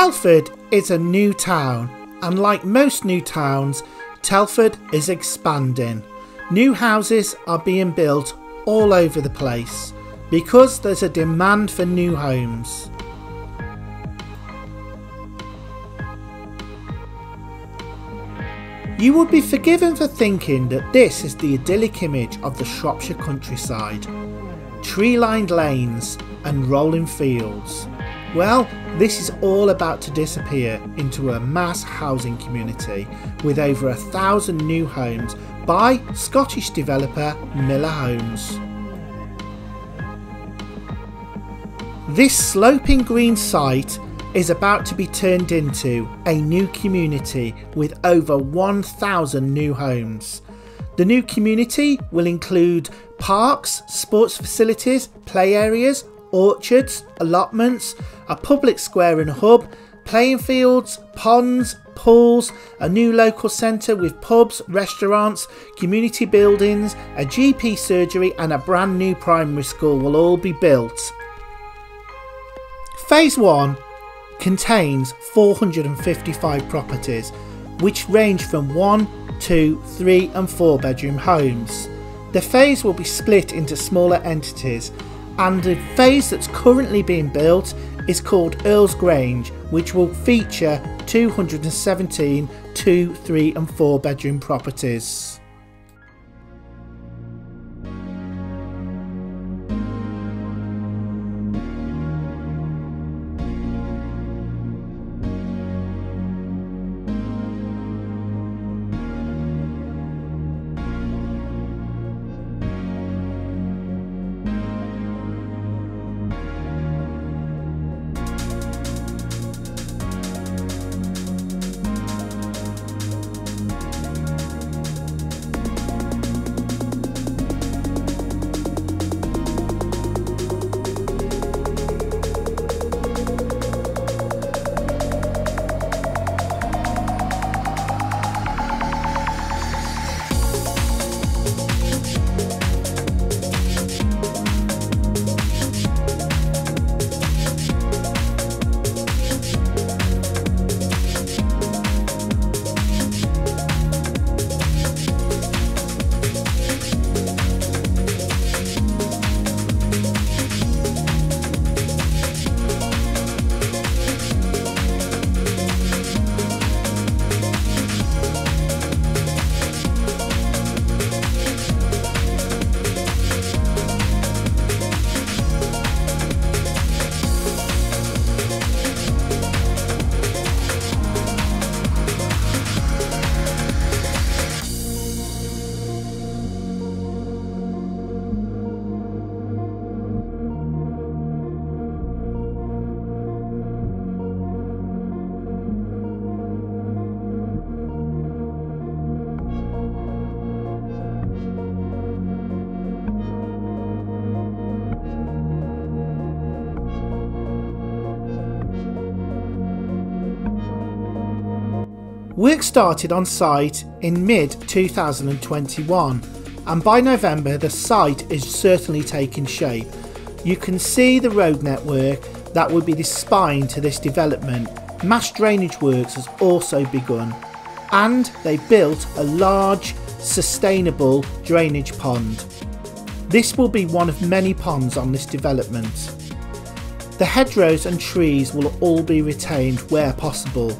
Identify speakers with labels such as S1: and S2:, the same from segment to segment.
S1: Telford is a new town, and like most new towns, Telford is expanding. New houses are being built all over the place because there's a demand for new homes. You would be forgiven for thinking that this is the idyllic image of the Shropshire countryside. Tree lined lanes and rolling fields. Well, this is all about to disappear into a mass housing community with over a thousand new homes by Scottish developer Miller Homes. This sloping green site is about to be turned into a new community with over 1,000 new homes. The new community will include parks, sports facilities, play areas, orchards, allotments, a public square and hub, playing fields, ponds, pools, a new local centre with pubs, restaurants, community buildings, a GP surgery, and a brand new primary school will all be built. Phase 1 contains 455 properties, which range from 1, 2, 3, and 4 bedroom homes. The phase will be split into smaller entities, and the phase that's currently being built is called Earls Grange, which will feature 217 2, 3, and 4 bedroom properties. Work started on site in mid 2021 and by November the site is certainly taking shape. You can see the road network that would be the spine to this development. Mass drainage works has also begun and they built a large sustainable drainage pond. This will be one of many ponds on this development. The hedgerows and trees will all be retained where possible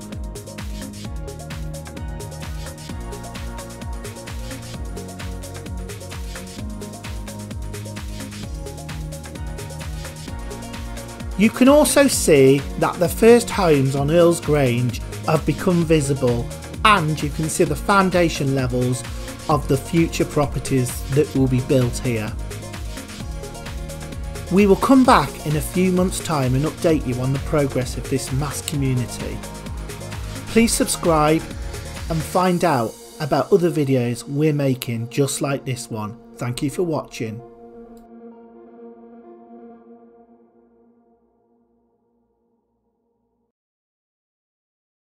S1: You can also see that the first homes on Earls Grange have become visible and you can see the foundation levels of the future properties that will be built here. We will come back in a few months time and update you on the progress of this mass community. Please subscribe and find out about other videos we're making just like this one. Thank you for watching.